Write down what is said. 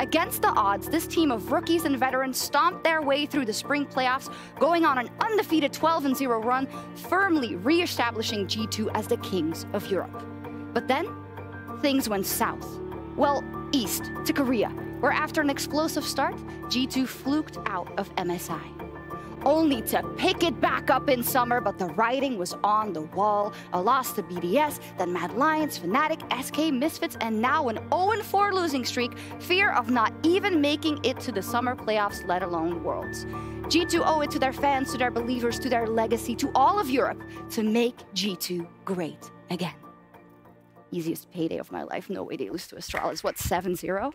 Against the odds, this team of rookies and veterans stomped their way through the spring playoffs, going on an undefeated 12 0 run, firmly re establishing G2 as the kings of Europe. But then, things went south. Well, east to Korea, where after an explosive start, G2 fluked out of MSI only to pick it back up in summer, but the writing was on the wall. A loss to BDS, then Mad Lions, Fnatic, SK, Misfits, and now an 0-4 losing streak, fear of not even making it to the summer playoffs, let alone Worlds. G2 owe it to their fans, to their believers, to their legacy, to all of Europe, to make G2 great again. Easiest payday of my life, no way they lose to Astralis. What, 7-0?